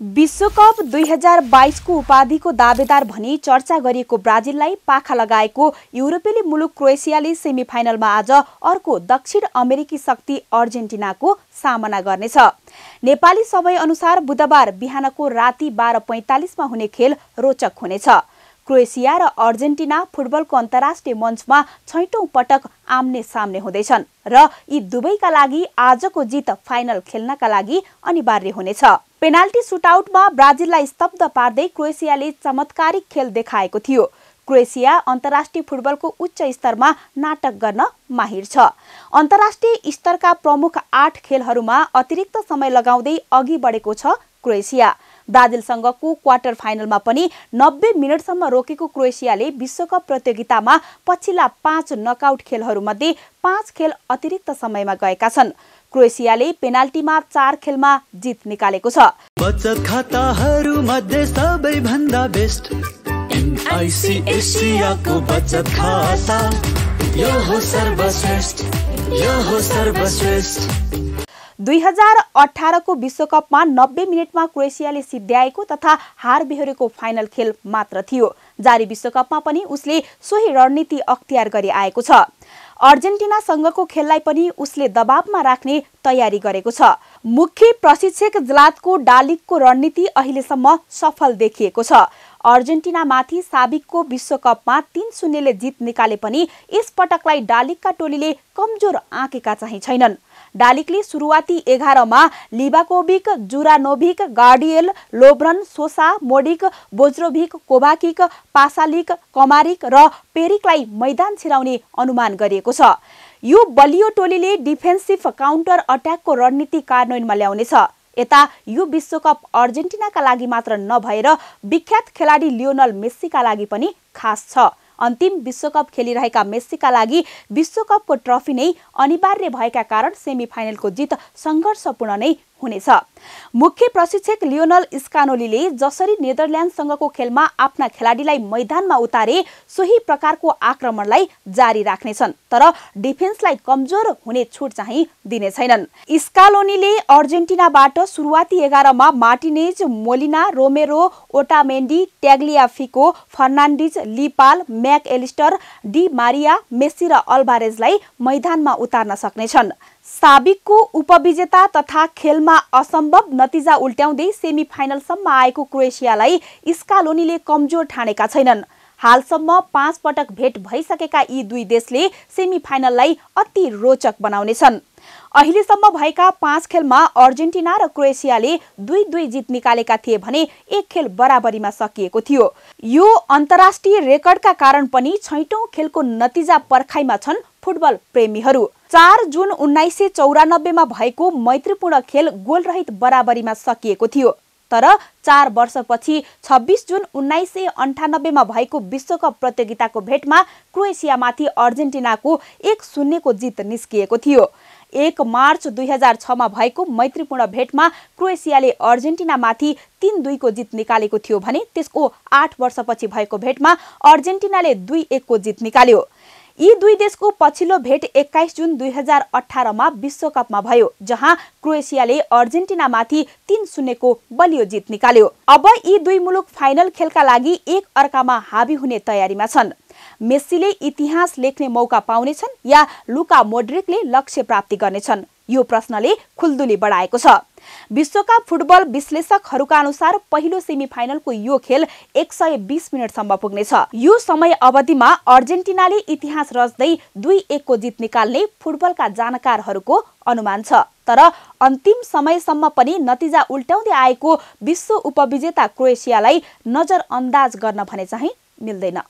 विश्वकप दुई हजार बाइसको उपाधिको दावेदार भनी चर्चा गरिएको ब्राजिललाई पाखा लगाएको युरोपेली मुलुक क्रोएसियाले सेमी फाइनलमा आज अर्को दक्षिण अमेरिकी शक्ति अर्जेन्टिनाको सामना गर्नेछ। नेपाली समय अनुसार बुधबार बिहानको राति बाह्र पैँतालिसमा हुने खेल रोचक हुनेछ। क्रोएसिया र अर्जेन्टिना फुटबलको अन्तर्राष्ट्रिय मञ्चमा छैटौं पटक आम्ने सामने हुँदैछन् र यी दुवैका लागि आजको जित फाइनल खेल्नका लागि अनिवार्य हुनेछ। पेनाल्टी सुटआउटमा ब्राजिललाई स्तब्ध पार्दै क्रोएसियाले चमत्कारिक खेल देखाएको थियो। क्रोएसिया अन्तर्राष्ट्रिय फुटबलको उच्च स्तरमा नाटक गर्न माहिर छ। अन्तर्राष्ट्रिय स्तरका प्रमुख आठ खेलहरूमा अतिरिक्त समय लगाउँदै अघि बढेको छ क्रोएसिया। ब्राजिलसँगको क्वार्टर फाइनलमा पनि नब्बे मिनटसम्म रोकेको क्रोएसियाले विश्वकप प्रतियोगितामा पछिल्ला पाँच नकआउट खेलहरूमध्ये पाँच खेल अतिरिक्त समयमा गएका छन्। क्रोएसियाले पेनाल्टीमा चार खेलमा जित निकालेको छ। बचत सबैभन्दा बेस्ट। बचत खाता। यो हो सर्वश्रेष्ठ। यो हो सर्वश्रेष्ठ। दुई हजार अठारको विश्वकपमा नब्बे मिनटमा क्रोएसियाले सिद्ध्याएको तथा हार बेहोरेको फाइनल खेल मात्र थियो। जारी विश्वकपमा पनि उसले सोही रणनीति अख्तियार गरी आएको छ। अर्जेन्टिनासँगको खेललाई पनि उसले दबावमा राख्ने तयारी गरेको छ। मुख्य प्रशिक्षक जलातको डालिकको रणनीति अहिलेसम्म सफल देखिएको छ। अर्जेन्टिनामाथि साबिकको विश्वकपमा तीन शून्यले जित निकाले पनि यस पटकलाई डालिकका टोलीले कमजोर आँकेका चाहिँ छैनन्। डालिकले सुरुवाती एघारमा लिबाकोभिक जुरानोभिक गार्डियल लोब्रन सोसा मोडिक बोज्रोभिक कोभाकिक पासालिक कमारिक र पेरिकलाई मैदान छिराउने अनुमान गरिएको छ। यो बलियो टोलीले डिफेन्सिभ काउन्टर अट्याकको रणनीति कार्यान्वयनमा ल्याउनेछ यता यो विश्वकप अर्जेन्टिनाका लागि मात्र नभएर विख्यात खेलाडी लियोनल मेस्सीका लागि पनि खास छ। अन्तिम विश्वकप खेलिरहेका मेस्सीका लागि विश्वकपको ट्रफी नै अनिवार्य भएका कारण सेमी फाइनलको जित सङ्घर्षपूर्ण नै हुनेछ। मुख्य प्रशिक्षक लियोनल स्कानोलीले जसरी नेदरल्यान्डसँगको खेलमा आफ्ना खेलाडीलाई मैदानमा उतारे सोही प्रकारको आक्रमणलाई जारी राख्नेछन् तर डिफेन्सलाई कमजोर हुने छुट चाहिँ दिने छैनन्। स्कालोनीले अर्जेन्टिनाबाट सुरुवाती एघारमा Martinez Molina Romero Otamendi Tagliafico Fernandez लिपाल Mac Allister Di Maria Messi र अल्भारेजलाई मैदानमा उतार्न सक्नेछन्। साबिकको उपविजेता तथा खेलमा असम्भव नतिजा उल्ट्याउँदै सेमी फाइनलसम्म आएको क्रोएसियालाई स्कालोनीले कमजोर ठानेका छैनन्। हालसम्म पाँच पटक भेट भइसकेका यी दुई देशले सेमी फाइनललाई अति रोचक बनाउनेछन्। अहिलेसम्म भएका पाँच खेलमा अर्जेन्टिना र क्रोएसियाले दुई दुई जित निकालेका थिए भने एक खेल बराबरीमा सकिएको थियो। यो अन्तर्राष्ट्रिय रेकर्डका कारण पनि छैटौं खेलको नतिजा पर्खाइमा छन् फुटबल प्रेमीहरू। चार जुन उन्नाइस सय चौरानब्बेमा भएको मैत्रीपूर्ण खेल गोलरहित बराबरीमा सकिएको थियो। तर चार वर्षपछि छब्बिस जुन उन्नाइस सय अन्ठानब्बेमा भएको विश्वकप प्रतियोगिताको भेटमा क्रोएसियामाथि अर्जेन्टिनाको एक शून्यको जित निस्किएको थियो। एक मार्च दुई हजार छमा भएको मैत्रीपूर्ण भेटमा क्रोएसियाले अर्जेन्टिनामाथि तीन दुईको जित निकालेको थियो भने त्यसको आठ वर्षपछि भएको भेटमा अर्जेन्टिनाले दुई एकको जित निकाल्यो। यी दुई देशको पछिल्लो भेट एक्काइस जुन दुई हजार अठारमा विश्वकपमा भयो जहाँ क्रोएसियाले अर्जेन्टिनामाथि तीन शून्यको बलियो जित निकाल्यो। अब यी दुई मुलुक फाइनल खेलका लागि एक अर्कामा हाबी हुने तयारीमा छन्। मेस्सीले इतिहास लेख्ने मौका पाउनेछन् या लुका मोड्रिकले लक्ष्य प्राप्ति गर्नेछन्? यो प्रश्नले खुल्दुली बढाएको छ। विश्वका फुटबल विश्लेषकहरूका अनुसार पहिलो सेमी फाइनलको यो खेल एक सय बिस मिनटसम्म पुग्नेछ। यो समय अवधिमा अर्जेन्टिनाले इतिहास रच्दै दुई एकको जित निकाल्ने फुटबलका जानकारहरूको अनुमान छ। तर अन्तिम समयसम्म पनि नतिजा उल्ट्याउँदै आएको विश्व उपविजेता क्रोएसियालाई नजर अन्दाज गर्न भने चाहिँ मिल्दैन।